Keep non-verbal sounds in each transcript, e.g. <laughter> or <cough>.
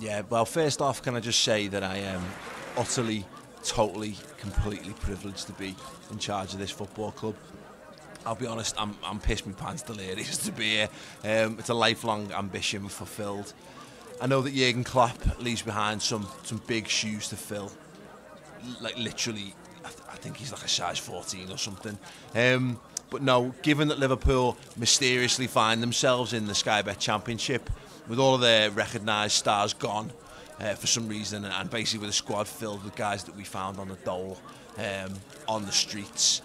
Yeah, well, first off, can I just say that I am utterly, totally, completely privileged to be in charge of this football club. I'll be honest, I'm, I'm pissed my pants delirious to be here. Um, it's a lifelong ambition fulfilled. I know that Jurgen Klopp leaves behind some, some big shoes to fill. Like, literally, think he's like a size 14 or something. Um, but no, given that Liverpool mysteriously find themselves in the Sky Bet Championship, with all of their recognised stars gone uh, for some reason, and basically with a squad filled with guys that we found on the dole, um, on the streets,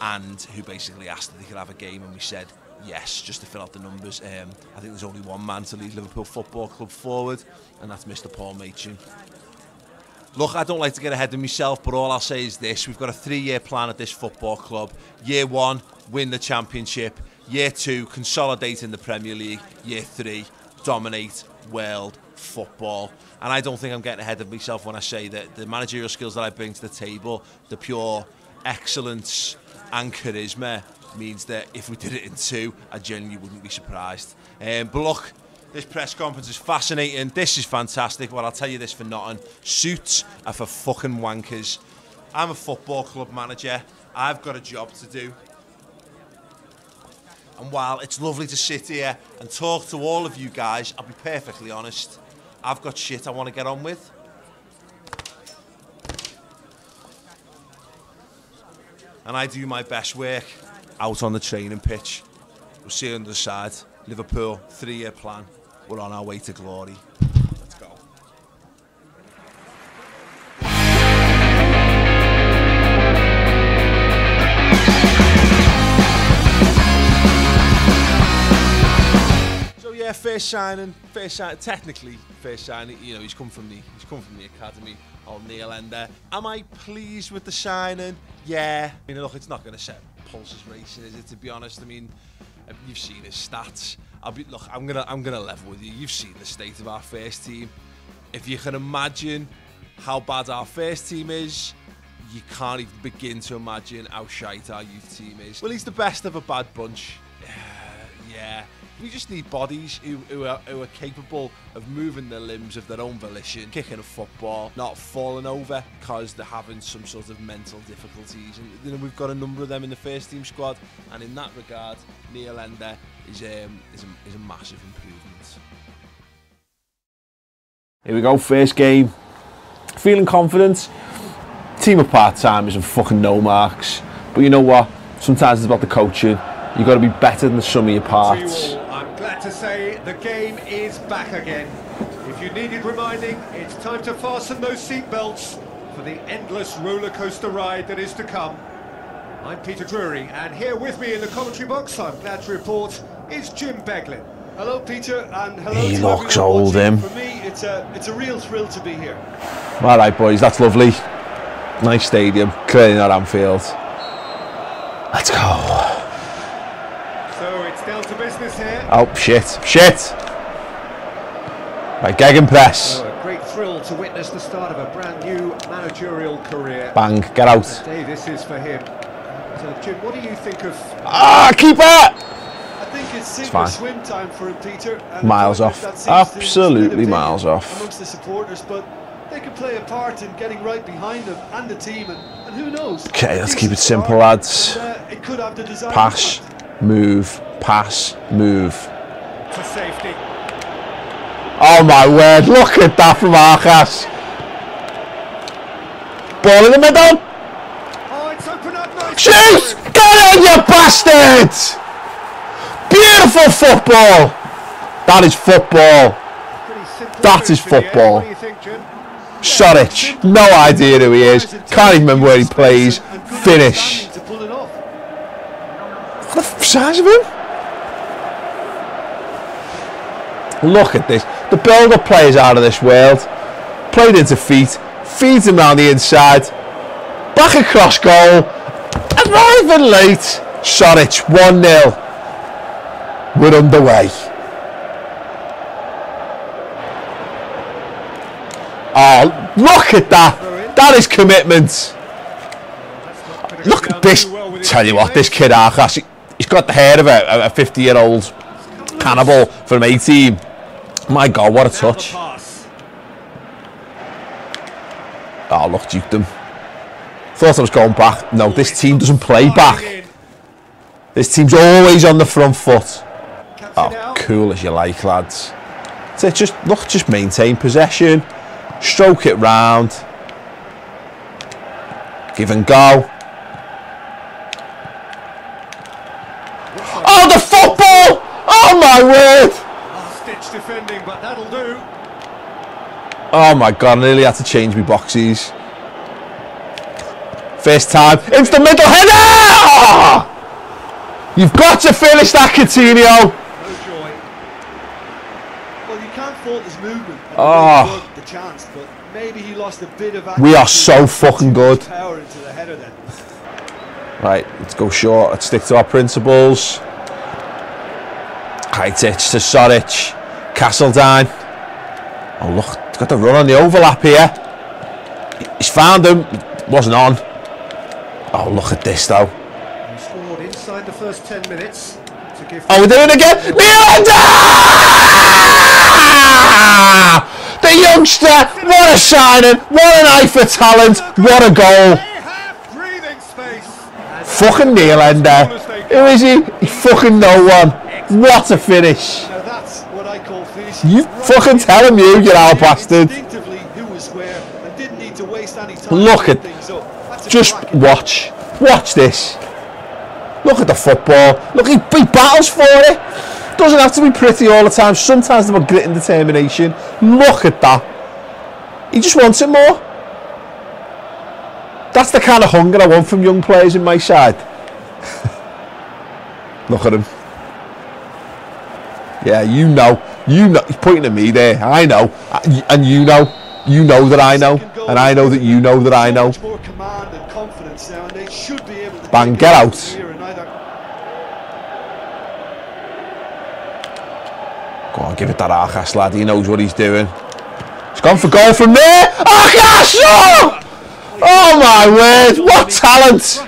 and who basically asked if they could have a game, and we said yes, just to fill out the numbers. Um, I think there's only one man to lead Liverpool Football Club forward, and that's Mr. Paul Machin. Look, I don't like to get ahead of myself, but all I'll say is this. We've got a three-year plan at this football club. Year one, win the championship. Year two, consolidate in the Premier League. Year three, dominate world football. And I don't think I'm getting ahead of myself when I say that the managerial skills that I bring to the table, the pure excellence and charisma means that if we did it in two, I genuinely wouldn't be surprised. Um, but look, this press conference is fascinating. This is fantastic. Well, I'll tell you this for nothing. Suits are for fucking wankers. I'm a football club manager. I've got a job to do. And while it's lovely to sit here and talk to all of you guys, I'll be perfectly honest, I've got shit I want to get on with. And I do my best work out on the training pitch. We'll see you on the side. Liverpool, three-year plan. We're on our way to glory. Let's go. So yeah, first signing, first signing, technically first signing. You know, he's come from the he's come from the academy. Old Neil Ender. Am I pleased with the signing? Yeah. I mean, look, it's not going to set pulses racing, is it? To be honest, I mean, you've seen his stats. I'll be look. I'm gonna I'm gonna level with you. You've seen the state of our first team. If you can imagine how bad our first team is, you can't even begin to imagine how shite our youth team is. Well, he's the best of a bad bunch. <sighs> yeah. We just need bodies who, who, are, who are capable of moving their limbs of their own volition, kicking a football, not falling over because they're having some sort of mental difficulties. And you know, we've got a number of them in the first team squad, and in that regard, Neil Ender is, um, is, a, is a massive improvement. Here we go, first game. Feeling confident. Team of part-timers and fucking no marks. But you know what? Sometimes it's about the coaching. You've got to be better than the sum of your parts. I'm glad to say the game is back again. If you needed reminding, it's time to fasten those seatbelts for the endless roller coaster ride that is to come. I'm Peter Drury, and here with me in the commentary box, I'm glad to report, is Jim Beglin. Hello, Peter, and hello He to looks old, him. For me, it's a it's a real thrill to be here. All right, boys, that's lovely. Nice stadium. Clearly not Anfield. Let's go. So it's down to business here. Oh, shit. Shit. Right, Gegenpress. Oh, a great thrill to witness the start of a brand new managerial career. Bang. Get out. Day this is for him. So, Jim, what do you think of Ah, keeper! I think it's fine. swim time for him, Peter. Miles off. that seems to Absolutely miles off. amongst the supporters, but they can play a part in getting right behind them and the team, and, and who knows? Okay, let's keep it simple, lads. and, uh, it could have the desired Pass, impact. move, pass, move. to safety? Oh my word, look at that from Arcas. Ball in the middle. Oh, it's opened up nicely. Shoot! Get in, you bastard! Beautiful football. That is football. That is football. Soric, no idea who he is. Can't even remember where he plays. Finish. the size of him. Look at this. The build-up players out of this world. Played into feet. Feeds him round the inside. Back across goal. Arriving late. Soric, 1-0. We're underway. Oh, look at that. That is commitment. Look at this, tell you what, this kid Arcas, he, he's got the hair of a, a 50 year old cannibal from 18. My God, what a touch. Oh, look, duped them. Thought I was going back. No, this team doesn't play back. This team's always on the front foot. Oh, cool as you like, lads. So just look, just maintain possession, stroke it round, give and go. Oh, the football! Oh my word! Stitch defending, but that'll do. Oh my god, I nearly had to change my boxes. First time, into the middle header! Oh! You've got to finish that, Coutinho. No joy. Fault his movement. Ah. the way he worked the chance, but maybe he lost a bit of. We are so fucking good. Power into the header then. Right, let's go short. Let's stick to our principles. Kajtic to Soric. Castledine. Oh, look, he's got the run on the overlap here. He's found him. Wasn't on. Oh, look at this, though. He scored inside the first 10 minutes to give. Oh, we're doing it again. Nylander! Ah, the youngster. What a signing. What an eye for talent. What a goal. Fucking Nylander. Who is he? Fucking no one. What a finish. You fucking tell him you, you old bastard. Look at- Just watch. Watch this. Look at the football. Look, he, he battles for it. Doesn't have to be pretty all the time. Sometimes it's about grit and determination. Look at that. He just wants it more. That's the kind of hunger I want from young players in my side. <laughs> Look at him. Yeah, you know. You know. He's pointing at me there. I know. And you know. You know that I know. And I know that you know that I know. Bang, get command and confidence now, and they should be able to Bang, take get it out. here and either Go on, give it that Arcas lad. He knows what he's doing. He's gone for goal from there. Arcas! Oh! oh my word! What talent!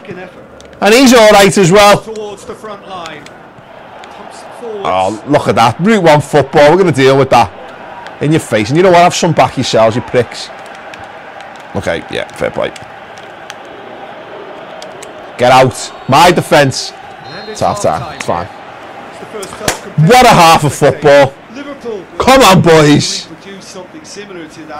And he's all right as well. Towards the front line. Pumps it forwards. Oh, look at that. Route 1 football. We're going to deal with that. In your face. And you know what? Have some back yourselves, you pricks. Okay, yeah, fair play. Get out. My defence. It's half time. It's fine. It's the first touch compared What a half of football. Come on, boys.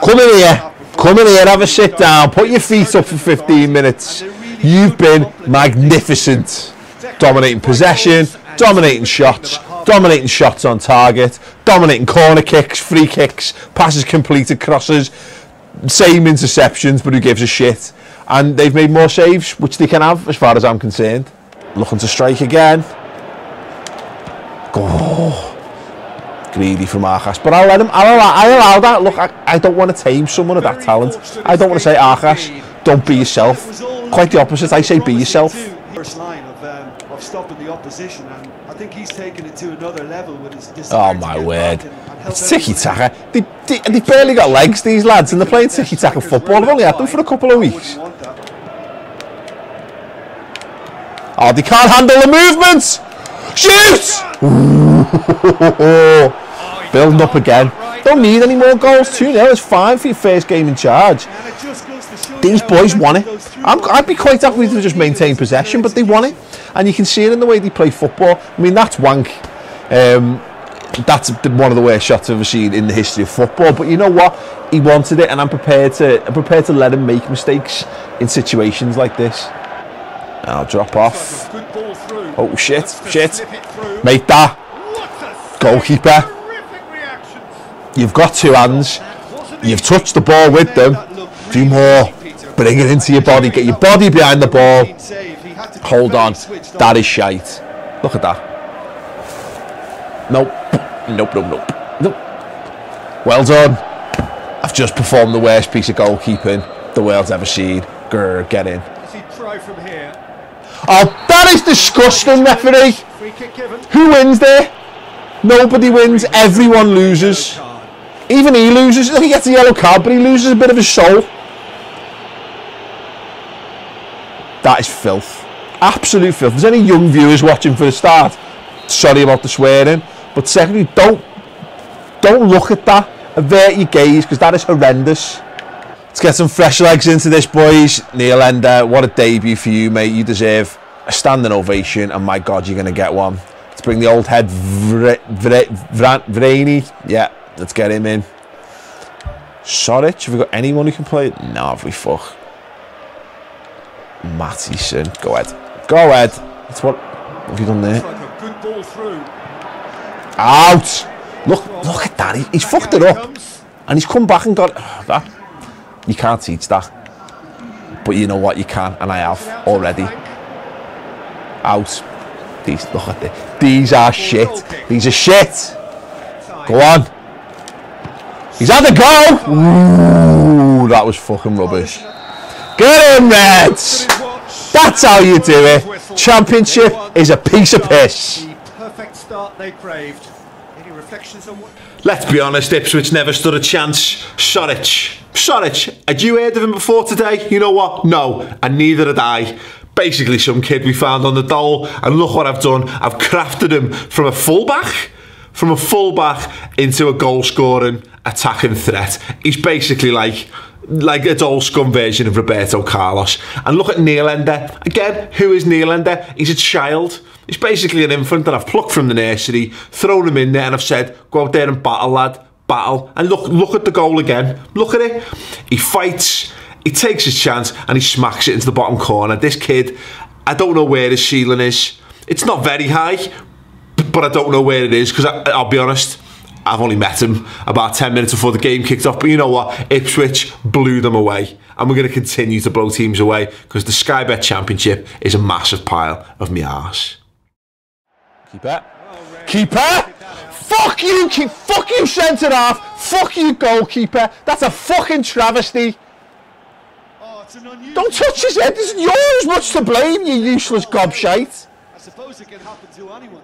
Come in here. Come in here, have a sit down. Put your feet up for 15 minutes. You've been magnificent. Dominating possession, dominating shots, dominating shots on target, dominating corner kicks, free kicks, passes completed, crosses, same interceptions, but who gives a shit? And they've made more saves, which they can have, as far as I'm concerned. Looking to strike again. Go. Greedy from Arcas, but I'll let him. I'll allow, I allow that. Look, I, I don't want to tame someone of that talent. I don't want to say Arcas, don't be yourself. Quite the opposite. I say be yourself. First line of, um, of stopping the opposition, and I think he's taken it to another level with his Oh my word! back and- and It's tiki taka. They, they, they've barely got legs, these lads, and they're playing tiki taka football. I've only had them for a couple of weeks. Oh, they can't handle the movements. Shoot! <laughs> Building up again. Don't need any more goals. 2 0 is fine for your first game in charge. These boys want it. I'm, I'd be quite happy to just maintain possession, but they want it. And you can see it in the way they play football. I mean, that's wank. Um, that's one of the worst shots I've ever seen in the history of football. But you know what? He wanted it, and I'm prepared to. I'm prepared to let him make mistakes in situations like this. I'll drop off. Oh shit! Shit! Make that. Goalkeeper. You've got two hands. You've touched the ball with them. Do more. Bring it into your body. Get your body behind the ball. Hold on. That is shite. Look at that. Nope. Nope, nope, nope. Nope. Well done. I've just performed the worst piece of goalkeeping the world's ever seen. Grr, get in. Oh, that is disgusting, referee. Who wins there? Nobody wins. Everyone loses. Even he loses. He gets a yellow card, but he loses a bit of his soul. That is filth. Absolute filth. If there's any young viewers watching for the start, sorry about the swearing. But secondly, don't don't look at that. Avert your gaze because that is horrendous. Let's get some fresh legs into this, boys. Neil Ender, what a debut for you, mate. You deserve a standing ovation, and my God, you're going to get one. Let's bring the old head Vrani. Yeah, let's get him in. Soric, have we got anyone who can play? No, have we fuck. Mattison, go ahead. Go ahead. That's what, what have you done there? Out! Look, look at that. He, he's fucked it up. And he's come back and got <sighs> that. You can't teach that. But you know what? You can, and I have already. Out. These, look at this. These are shit. These are shit. Go on. He's had a go. Ooh, that was fucking rubbish. Get in, Reds. That's how you do it. Championship is a piece of piss. Perfect start they craved. Any reflections on what? Let's be honest, Ipswich never stood a chance. Soric. Soric. Had you heard of him before today? You know what? No. And neither had I. basically some kid we found on the dole, and look what I've done. I've crafted him from a fullback, from a fullback into a goal-scoring attacking threat. He's basically like like a dull scum version of Roberto Carlos. And look at Nealander. Again, who is Nealander? He's a child. He's basically an infant that I've plucked from the nursery, thrown him in there, and I've said, go out there and battle, lad, battle. And look, look at the goal again. Look at it. He fights, he takes his chance, and he smacks it into the bottom corner. This kid, I don't know where his ceiling is. It's not very high, but I don't know where it is because I'll be honest. I've only met him about 10 minutes before the game kicked off. But you know what? Ipswich blew them away. And we're going to continue to blow teams away because the Sky Bet Championship is a massive pile of me arse. Keeper. Keeper. Fuck you, keep, fuck you, centre half. Fuck you, goalkeeper. That's a fucking travesty. Oh, it's an unusual. Don't touch his head. isn't yours much to blame, you useless gobshite. I suppose it can happen to anyone.